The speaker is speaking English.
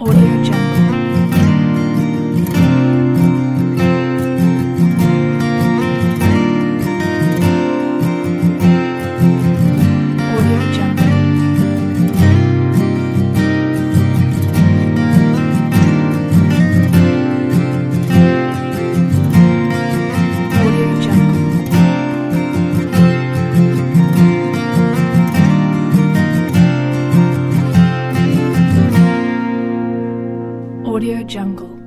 Audio Jungle. Audio Jungle.